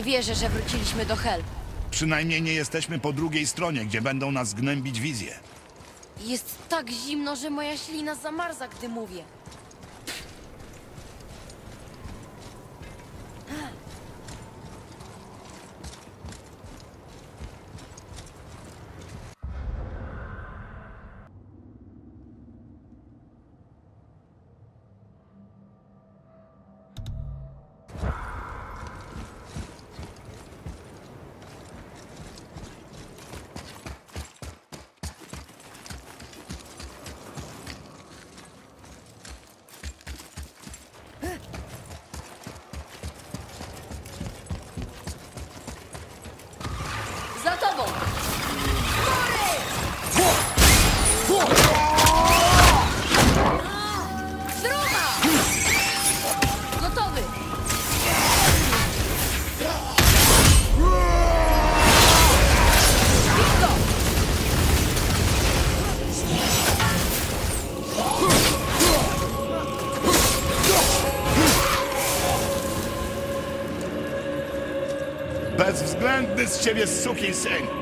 Nie wierzę, że wróciliśmy do Hel. Przynajmniej nie jesteśmy po drugiej stronie, gdzie będą nas gnębić wizje. Jest tak zimno, że moja ślina zamarza, gdy mówię. Z ciebie suki syn!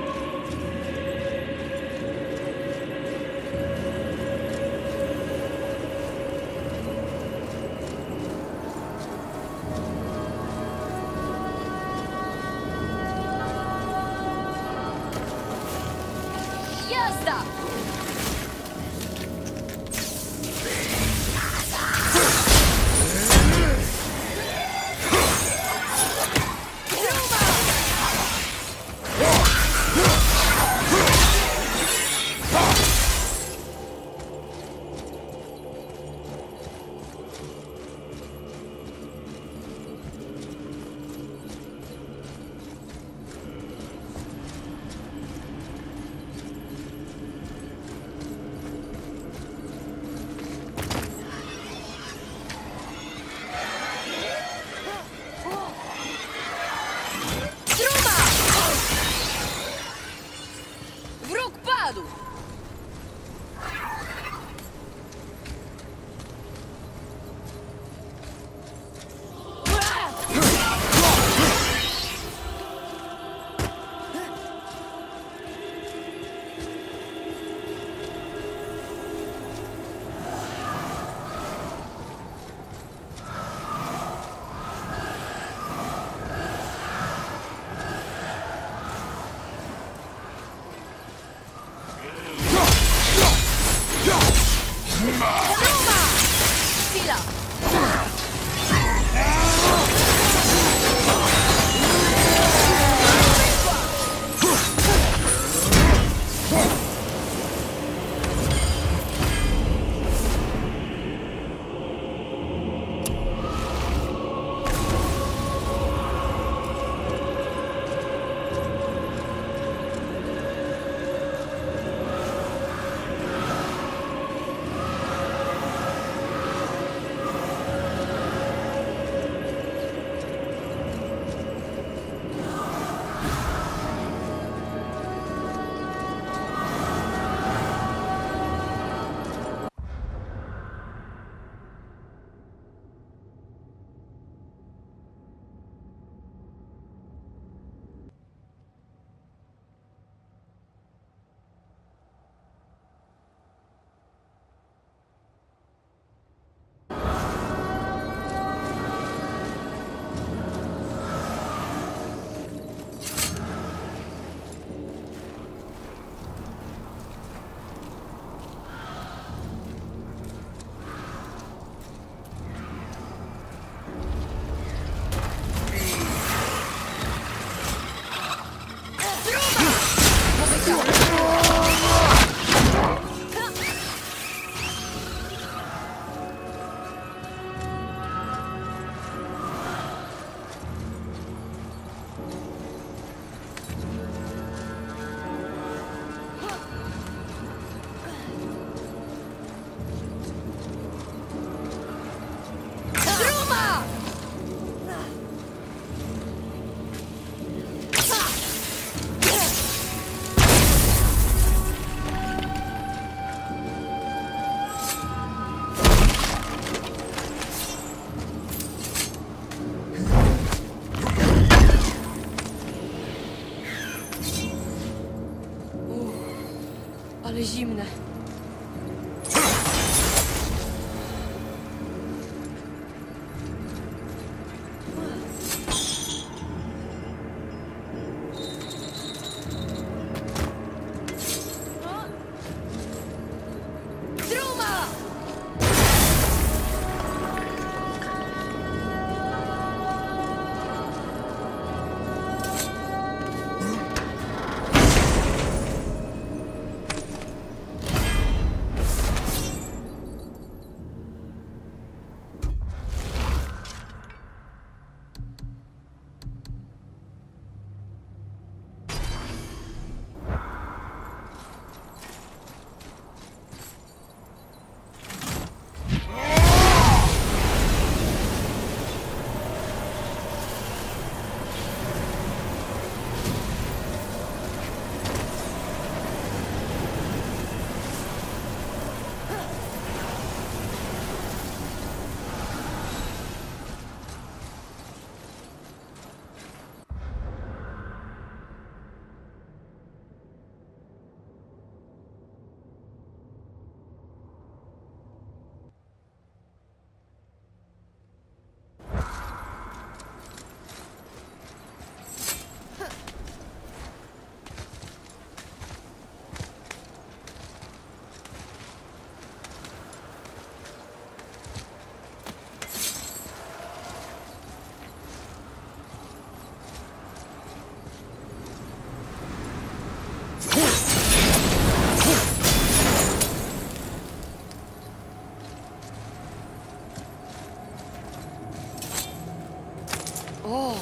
О,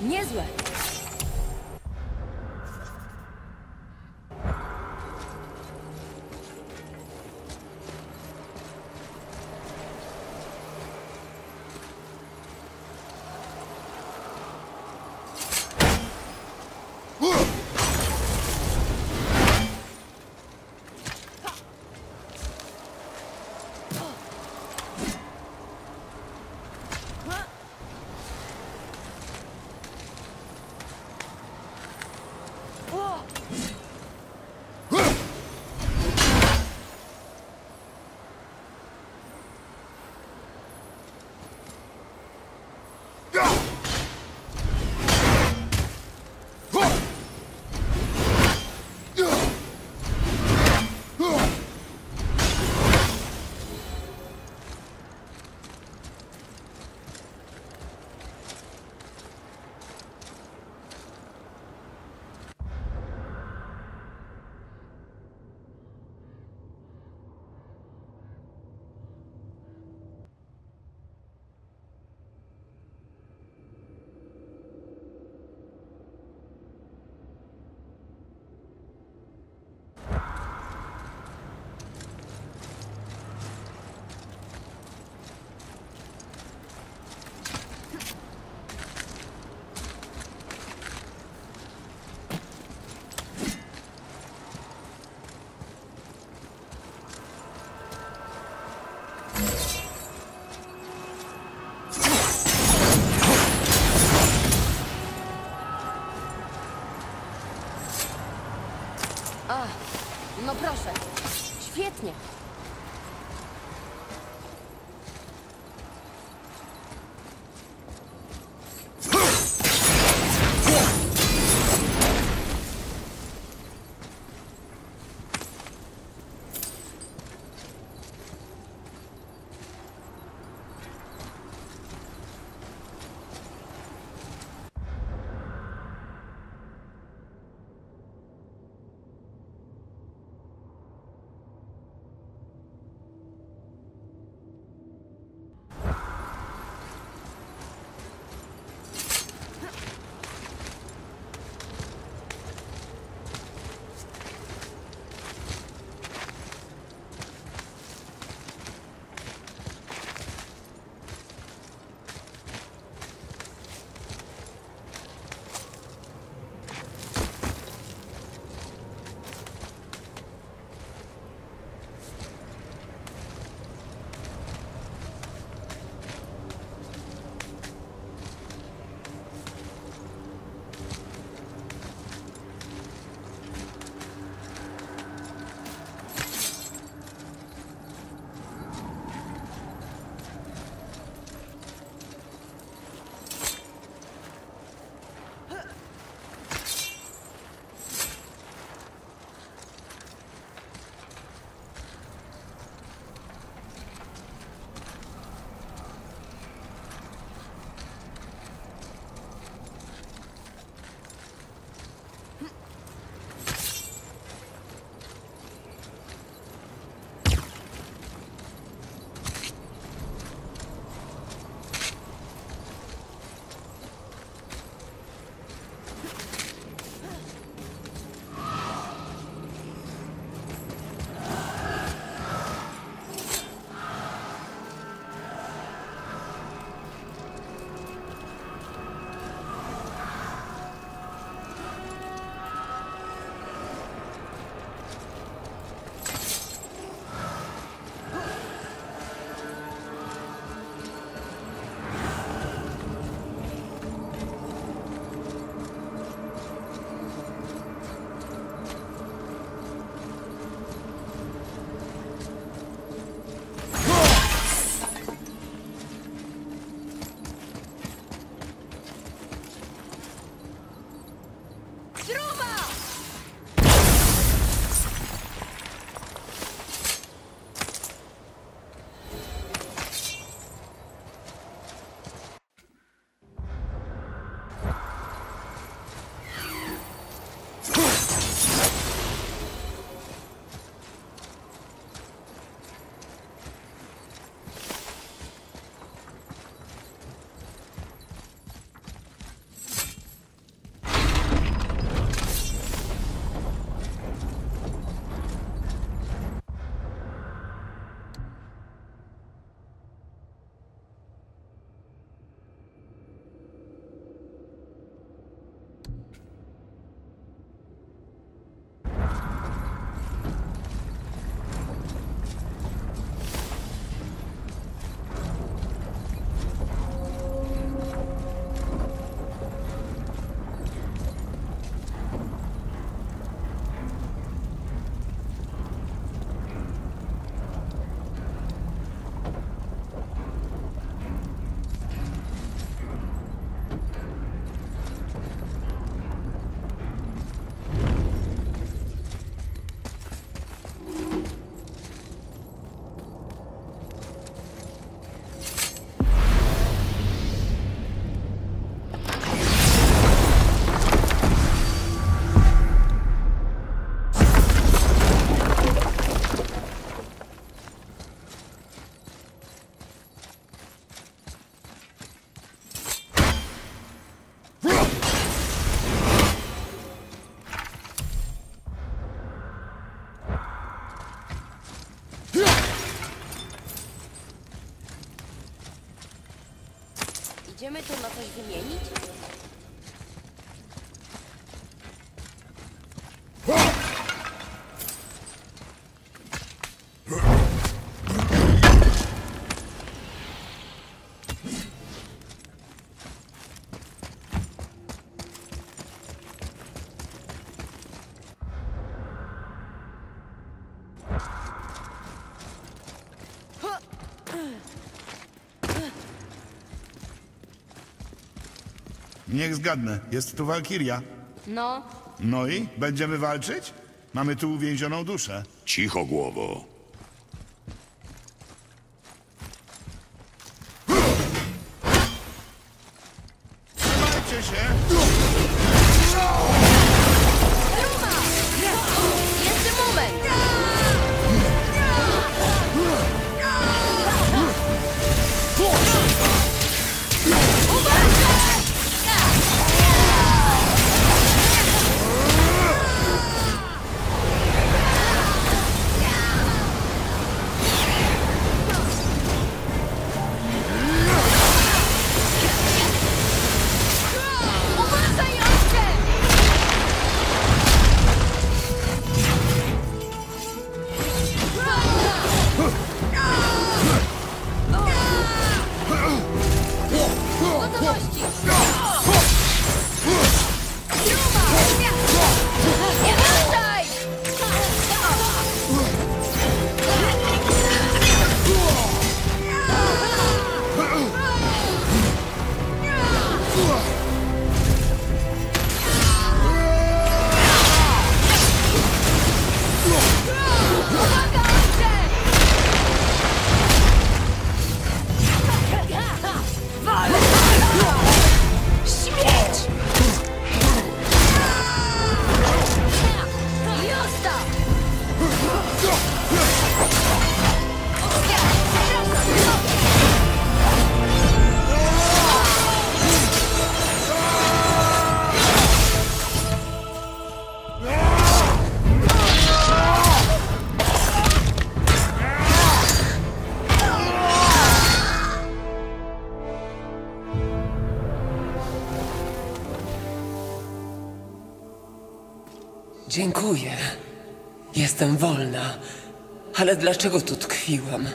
не зло. Proszę. Będziemy to na coś wymienić? Niech zgadnę, jest tu Walkiria. No, No i? Będziemy walczyć? Mamy tu uwięzioną duszę. Cicho, głowo. Trzymajcie się! 哼。Dziękuję. Jestem wolna. Ale dlaczego tu tkwiłam?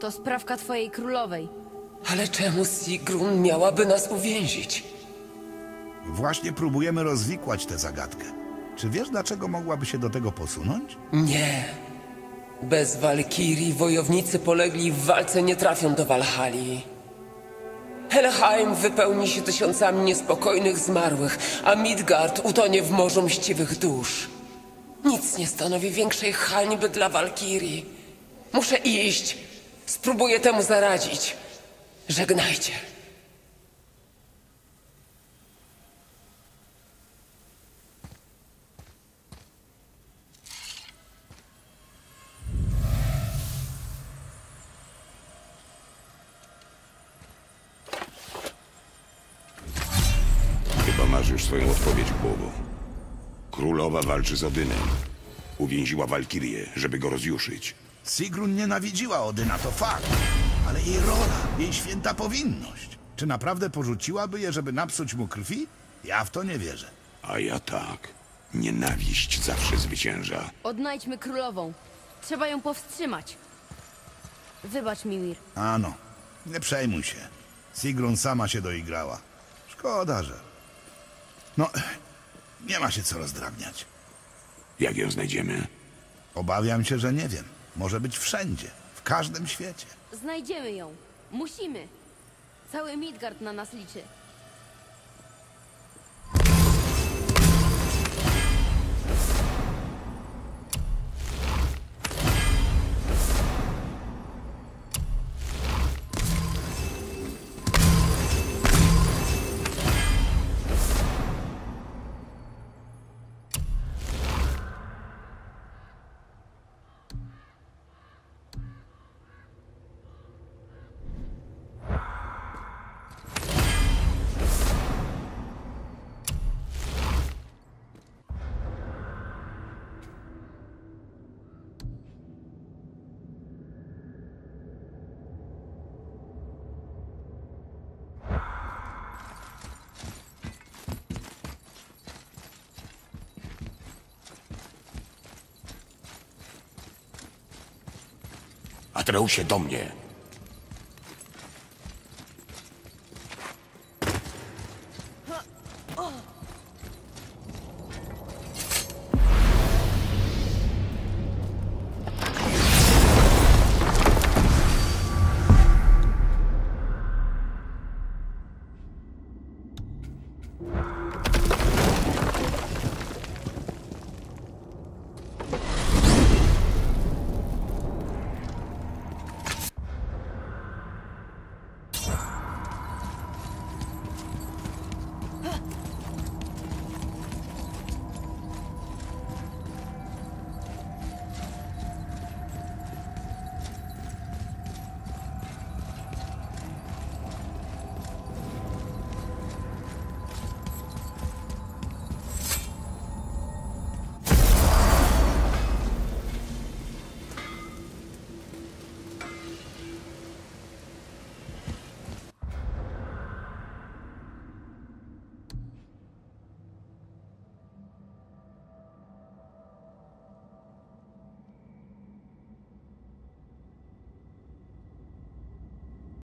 To sprawka twojej królowej. Ale czemu Sigrun miałaby nas uwięzić? Właśnie próbujemy rozwikłać tę zagadkę. Czy wiesz, dlaczego mogłaby się do tego posunąć? Nie. Bez Walkirii wojownicy polegli w walce nie trafią do Walhali. Helheim wypełni się tysiącami niespokojnych zmarłych, a Midgard utonie w morzu mściwych dusz. Nic nie stanowi większej hańby dla Walkirii. Muszę iść. Spróbuję temu zaradzić. Żegnajcie. Głowo. Królowa walczy z Odynem. Uwięziła Walkirię, żeby go rozjuszyć. Sigrun nienawidziła Odyna, to fakt. Ale jej rola, jej święta powinność. Czy naprawdę porzuciłaby je, żeby napsuć mu krwi? Ja w to nie wierzę. A ja tak. Nienawiść zawsze zwycięża. Odnajdźmy królową. Trzeba ją powstrzymać. Wybacz, Mimir. Ano, nie przejmuj się. Sigrun sama się doigrała. Szkoda, że... No, nie ma się co rozdrabniać. Jak ją znajdziemy? Obawiam się, że nie wiem. Może być wszędzie, w każdym świecie. Znajdziemy ją. Musimy. Cały Midgard na nas liczy. Strął się do mnie.